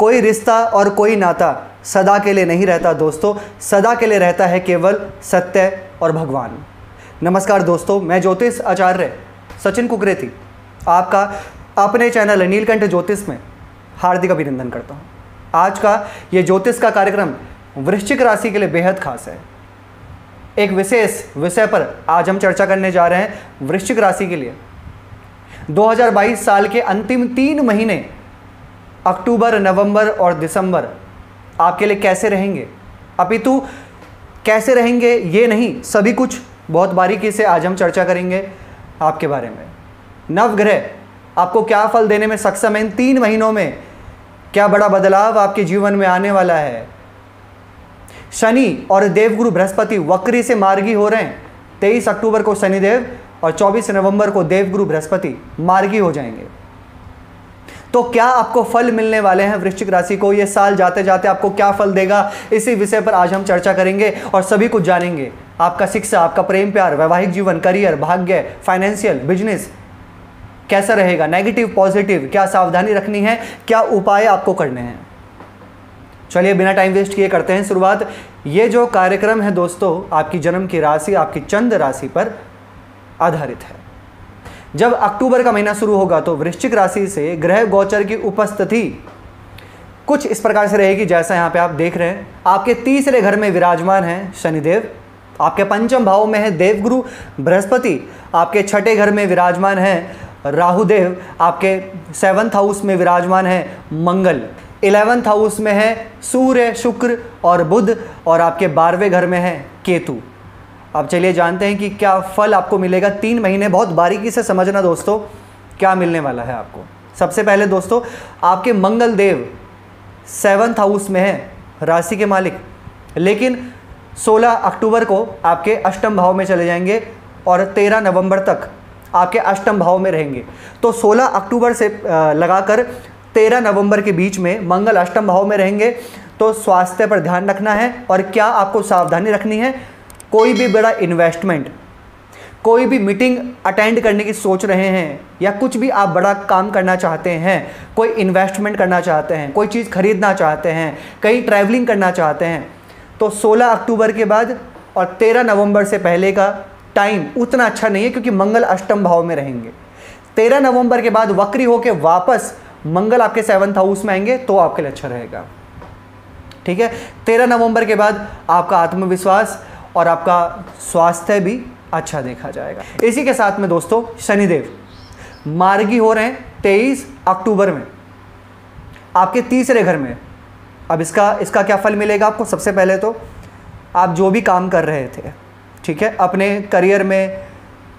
कोई रिश्ता और कोई नाता सदा के लिए नहीं रहता दोस्तों, सदा के लिए रहता है केवल सत्य और भगवान। नमस्कार दोस्तों, मैं ज्योतिष आचार्य सचिन कुकरेती, आपका अपने चैनल नीलकंठ ज्योतिष में हार्दिक अभिनंदन करता हूँ। आज का ये ज्योतिष का कार्यक्रम वृश्चिक राशि के लिए बेहद खास है। एक विशेष विषय पर आज हम चर्चा करने जा रहे हैं वृश्चिक राशि के लिए। 2022 साल के अंतिम तीन महीने अक्टूबर, नवंबर और दिसंबर, आपके लिए कैसे रहेंगे? अपितु, कैसे रहेंगे ये नहीं, सभी कुछ बहुत बारीकी से आज हम चर्चा करेंगे आपके बारे में। नवग्रह, आपको क्या फल देने में सक्षम है इन तीन महीनों में? क्या बड़ा बदलाव आपके जीवन में आने वाला है? शनि और देवगुरु बृहस्पति वक्री से मार्गी हो रहे हैं। तेईस अक्टूबर को शनिदेव और 24 नवंबर को देवगुरु बृहस्पति मार्गी हो जाएँगे। तो क्या आपको फल मिलने वाले हैं वृश्चिक राशि को? ये साल जाते जाते आपको क्या फल देगा? इसी विषय पर आज हम चर्चा करेंगे और सभी कुछ जानेंगे। आपका शिक्षा, आपका प्रेम प्यार, वैवाहिक जीवन, करियर, भाग्य फाइनेंशियल बिज़नेस कैसा रहेगा? नेगेटिव पॉजिटिव क्या सावधानी रखनी है? क्या उपाय आपको करने हैं? चलिए, बिना टाइम वेस्ट किए करते हैं शुरुआत। ये जो कार्यक्रम है दोस्तों, आपकी जन्म की राशि, आपकी चंद राशि पर आधारित है। जब अक्टूबर का महीना शुरू होगा तो वृश्चिक राशि से ग्रह गोचर की उपस्थिति कुछ इस प्रकार से रहेगी, जैसा यहाँ पे आप देख रहे हैं। आपके तीसरे घर में विराजमान है शनिदेव, आपके पंचम भाव में है देवगुरु बृहस्पति, आपके छठे घर में विराजमान है राहुदेव, आपके सेवन्थ हाउस में विराजमान है मंगल, इलेवंथ हाउस में है सूर्य, शुक्र और बुध, और आपके बारहवें घर में है केतु। अब चलिए जानते हैं कि क्या फल आपको मिलेगा। तीन महीने बहुत बारीकी से समझना दोस्तों, क्या मिलने वाला है आपको। सबसे पहले दोस्तों, आपके मंगल देव सेवन्थ हाउस में है, राशि के मालिक। लेकिन 16 अक्टूबर को आपके अष्टम भाव में चले जाएँगे और 13 नवंबर तक आपके अष्टम भाव में रहेंगे। तो 16 अक्टूबर से लगाकर 13 नवंबर के बीच में मंगल अष्टम भाव में रहेंगे। तो स्वास्थ्य पर ध्यान रखना है और क्या आपको सावधानी रखनी है कोई भी बड़ा इन्वेस्टमेंट कोई भी मीटिंग अटेंड करने की सोच रहे हैं, या कुछ भी आप बड़ा काम करना चाहते हैं, कोई इन्वेस्टमेंट करना चाहते हैं, कोई चीज़ खरीदना चाहते हैं, कहीं ट्रैवलिंग करना चाहते हैं तो 16 अक्टूबर के बाद और 13 नवंबर से पहले का टाइम उतना अच्छा नहीं है क्योंकि मंगल अष्टम भाव में रहेंगे। 13 नवंबर के बाद वक्री होकर वापस मंगल आपके सेवन्थ हाउस में आएँगे तो आपके लिए अच्छा रहेगा। ठीक है? 13 नवंबर के बाद आपका आत्मविश्वास और आपका स्वास्थ्य भी अच्छा देखा जाएगा। इसी के साथ में दोस्तों, शनिदेव, मार्गी हो रहे हैं तेईस अक्टूबर में। आपके तीसरे घर में। अब इसका इसका क्या फल मिलेगा आपको? सबसे पहले तो आप जो भी काम कर रहे थे, ठीक है, अपने करियर में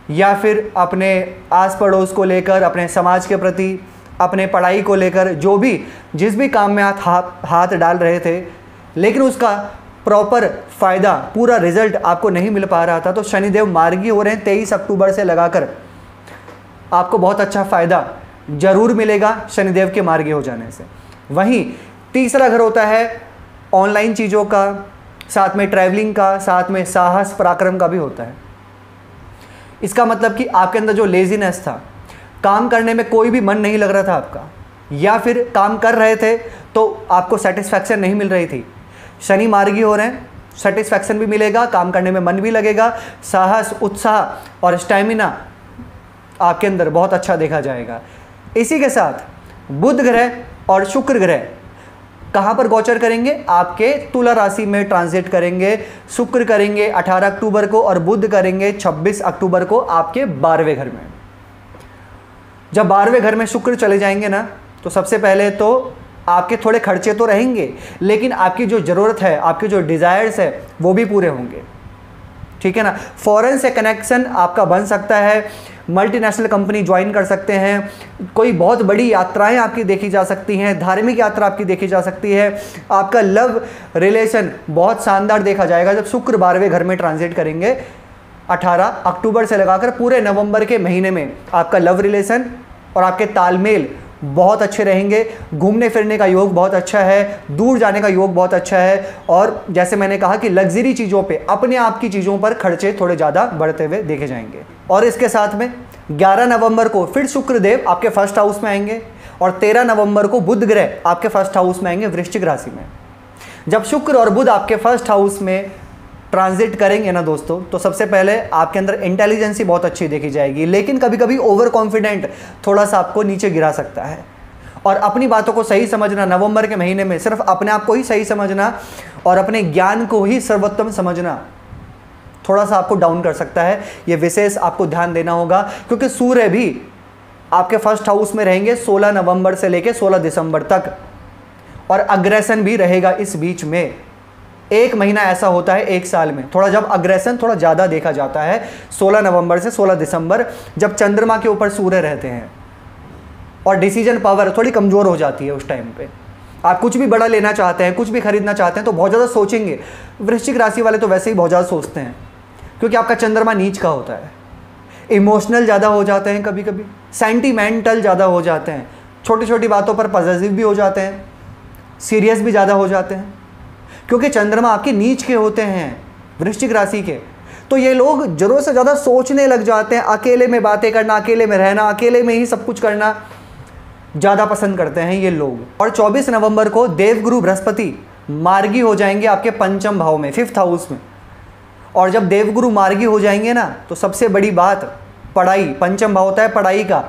या फिर अपने आस पड़ोस को लेकर, अपने समाज के प्रति, अपने पढ़ाई को लेकर, जो भी, जिस भी काम में आप हाथ हाथ डाल रहे थे, लेकिन उसका प्रॉपर फ़ायदा, पूरा रिज़ल्ट आपको नहीं मिल पा रहा था तो शनिदेव मार्गी हो रहे हैं तेईस अक्टूबर से लगाकर। आपको बहुत अच्छा फ़ायदा ज़रूर मिलेगा शनिदेव के मार्गी हो जाने से। वहीं तीसरा घर होता है ऑनलाइन चीज़ों का, साथ में ट्रैवलिंग का, साथ में साहस पराक्रम का भी होता है। इसका मतलब कि आपके अंदर जो लेजीनेस था, काम करने में कोई भी मन नहीं लग रहा था आपका, या फिर काम कर रहे थे तो आपको सेटिस्फैक्शन नहीं मिल रही थी। शनि मार्गी हो रहे हैं। सेटिस्फैक्शन भी मिलेगा, काम करने में मन भी लगेगा, साहस, उत्साह और स्टेमिना आपके अंदर बहुत अच्छा देखा जाएगा। इसी के साथ, बुध ग्रह और शुक्र ग्रह, कहाँ पर गोचर करेंगे? आपके तुला राशि में ट्रांजिट करेंगे, शुक्र करेंगे 18 अक्टूबर को और बुध करेंगे 26 अक्टूबर को आपके बारहवें घर में। जब बारहवें घर में शुक्र चले जाएँगे ना तो सबसे पहले तो आपके थोड़े खर्चे तो रहेंगे, लेकिन आपकी जो ज़रूरत है, आपके जो डिज़ायर्स है, वो भी पूरे होंगे। ठीक है ना? फॉरेन से कनेक्शन आपका बन सकता है मल्टीनेशनल कंपनी ज्वाइन कर सकते हैं, कोई बहुत बड़ी यात्राएँ आपकी देखी जा सकती हैं, धार्मिक यात्रा आपकी देखी जा सकती है, आपका लव रिलेशन बहुत शानदार देखा जाएगा जब शुक्र बारहवें घर में ट्रांजिट करेंगे। 18 अक्टूबर से लगाकर पूरे नवंबर के महीने में आपका लव रिलेशन और आपके तालमेल बहुत अच्छे रहेंगे। घूमने फिरने का योग बहुत अच्छा है, दूर जाने का योग बहुत अच्छा है और जैसे मैंने कहा कि लग्जरी चीज़ों पे, अपने आप की चीज़ों पर खर्चे थोड़े ज़्यादा बढ़ते हुए देखे जाएँगे। और इसके साथ में 11 नवंबर को फिर शुक्रदेव आपके फ़र्स्ट हाउस में आएँगे और 13 नवंबर को बुध ग्रह आपके फ़र्स्ट हाउस में आएँगे, वृश्चिक राशि में। जब शुक्र और बुध आपके फ़र्स्ट हाउस में ट्रांजिट करेंगे ना दोस्तों तो सबसे पहले आपके अंदर इंटेलिजेंसी बहुत अच्छी देखी जाएगी, लेकिन कभी कभी ओवर कॉन्फिडेंट थोड़ा सा आपको नीचे गिरा सकता है। और अपनी बातों को सही समझना, नवंबर के महीने में सिर्फ़ अपने आप को ही सही समझना और अपने ज्ञान को ही सर्वोत्तम समझना थोड़ा सा आपको डाउन कर सकता है। ये विशेष आपको ध्यान देना होगा, क्योंकि सूर्य भी आपके फ़र्स्ट हाउस में रहेंगे 16 नवंबर से लेकर 16 दिसंबर तक और अग्रेसन भी रहेगा इस बीच में। एक महीना ऐसा होता है, एक साल में। थोड़ा जब अग्रेसन थोड़ा ज़्यादा देखा जाता है 16 नवंबर से 16 दिसंबर, जब चंद्रमा के ऊपर सूर्य रहते हैं और डिसीज़न पावर थोड़ी कमज़ोर हो जाती है उस टाइम पे। आप कुछ भी बड़ा लेना चाहते हैं, कुछ भी खरीदना चाहते हैं तो बहुत ज़्यादा सोचेंगे। वृश्चिक राशि वाले तो वैसे ही बहुत ज़्यादा सोचते हैं, क्योंकि आपका चंद्रमा नीच का होता है। इमोशनल ज़्यादा हो जाते हैं कभी कभी सेंटिमेंटल ज़्यादा हो जाते हैं छोटी छोटी बातों पर पॉजिटिव भी हो जाते हैं सीरियस भी ज़्यादा हो जाते हैं। क्योंकि चंद्रमा आपके नीच के होते हैं, वृश्चिक राशि के। तो ये लोग ज़रूरत से ज़्यादा सोचने लग जाते हैं, अकेले में बातें करना, अकेले में रहना, अकेले में ही सब कुछ करना ज़्यादा पसंद करते हैं ये लोग। और 24 नवंबर को देवगुरु बृहस्पति मार्गी हो जाएँगे आपके पंचम भाव में फिफ्थ हाउस में। और जब देवगुरु मार्गी हो जाएँगे ना तो सबसे बड़ी बात पढ़ाई, पंचम भाव होता है पढ़ाई का।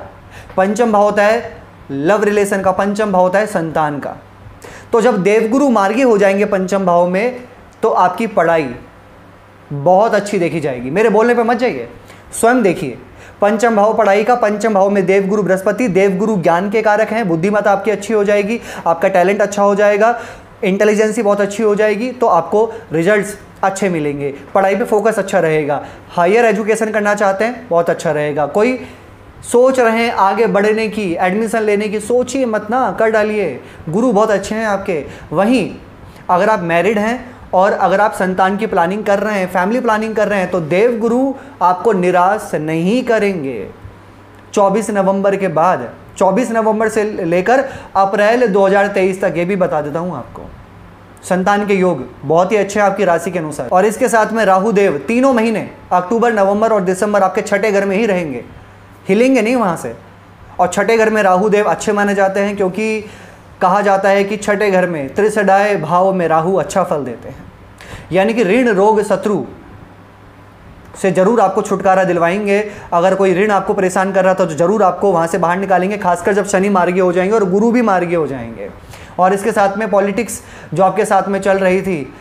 पंचम भाव होता है लव रिलेशन का, पंचम भाव होता है संतान का। तो जब देवगुरु मार्गी हो जाएँगे पंचम भाव में तो आपकी पढ़ाई बहुत अच्छी देखी जाएगी। मेरे बोलने पर मत जाइए। स्वयं देखिए। पंचम भाव पढ़ाई का, पंचम भाव में देवगुरु बृहस्पति, देवगुरु ज्ञान के कारक हैं। बुद्धिमत्ता आपकी अच्छी हो जाएगी, आपका टैलेंट अच्छा हो जाएगा, इंटेलिजेंसी बहुत अच्छी हो जाएगी तो आपको रिजल्ट्स अच्छे मिलेंगे। पढ़ाई पे फोकस अच्छा रहेगा। हायर एजुकेशन करना चाहते हैं, बहुत अच्छा रहेगा। कोई सोच रहे हैं आगे बढ़ने की एडमिशन लेने की, सोचिए मत ना, कर डालिए। गुरु बहुत अच्छे हैं आपके। वहीं अगर आप मैरिड हैं और अगर आप संतान की प्लानिंग कर रहे हैं फैमिली प्लानिंग कर रहे हैं तो देव गुरु आपको निराश नहीं करेंगे। 24 नवंबर के बाद 24 नवंबर से लेकर अप्रैल 2023 तक ये भी बता देता हूँ आपको। संतान के योग बहुत ही अच्छे हैं आपकी राशि के अनुसार। और इसके साथ में राहु देव, तीनों महीने, अक्टूबर, नवंबर और दिसंबर आपके छठे घर में ही रहेंगे। हिलेंगे नहीं वहाँ से। और छठे घर में राहु देव अच्छे माने जाते हैं क्योंकि कहा जाता है कि छठे घर में त्रिसडाय भाव में राहु अच्छा फल देते हैं। यानी कि ऋण, रोग, शत्रु से ज़रूर आपको छुटकारा दिलवाएँगे। अगर कोई ऋण आपको परेशान कर रहा था तो ज़रूर आपको वहाँ से बाहर निकालेंगे, खासकर जब शनि मार्गी हो जाएँगे और गुरु भी मार्गी हो जाएँगे। और इसके साथ में पॉलिटिक्स जो आपके साथ में चल रही थी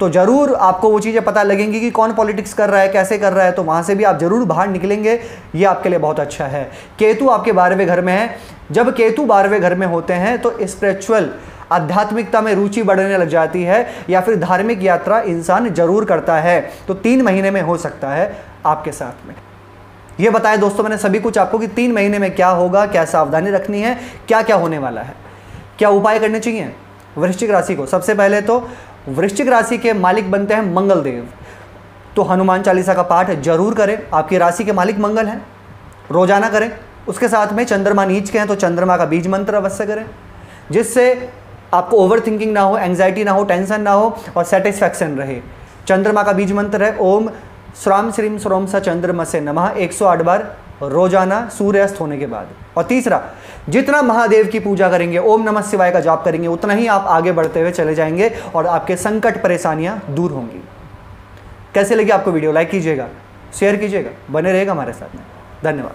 तो ज़रूर आपको वो चीज़ें पता लगेंगी कि कौन पॉलिटिक्स कर रहा है, कैसे कर रहा है तो वहाँ से भी आप ज़रूर बाहर निकलेंगे। ये आपके लिए बहुत अच्छा है। केतु आपके बारहवें घर में है। जब केतु बारहवें घर में होते हैं तो स्पिरिचुअल आध्यात्मिकता में रुचि बढ़ने लग जाती है, या फिर धार्मिक यात्रा इंसान ज़रूर करता है। तो तीन महीने में हो सकता है आपके साथ में। ये बताया दोस्तों मैंने सभी कुछ आपको कि तीन महीने में क्या होगा, क्या सावधानी रखनी है क्या क्या होने वाला है। क्या उपाय करने चाहिए? वृश्चिक राशि को। सबसे पहले तो वृश्चिक राशि के मालिक बनते हैं मंगल देव तो हनुमान चालीसा का पाठ ज़रूर करें। आपकी राशि के मालिक मंगल हैं। रोज़ाना करें। उसके साथ में चंद्रमा नीच के हैं तो चंद्रमा का बीज मंत्र अवश्य करें। जिससे आपको ओवर थिंकिंग ना हो एंग्जाइटी ना हो टेंशन ना हो और सेटिस्फैक्शन रहे। चंद्रमा का बीज मंत्र है। ओम श्राम श्रीम श्रोम सा चंद्रमा से नमः। 108 बार रोज़ाना सूर्यास्त होने के बाद। और तीसरा, जितना महादेव की पूजा करेंगे, ओम नमः शिवाय का जाप करेंगे, उतना ही आप आगे बढ़ते हुए चले जाएँगे और आपके संकट परेशानियाँ दूर होंगी। कैसे लगी आपको वीडियो? लाइक कीजिएगा शेयर कीजिएगा, बने रहेगा हमारे साथ में। धन्यवाद।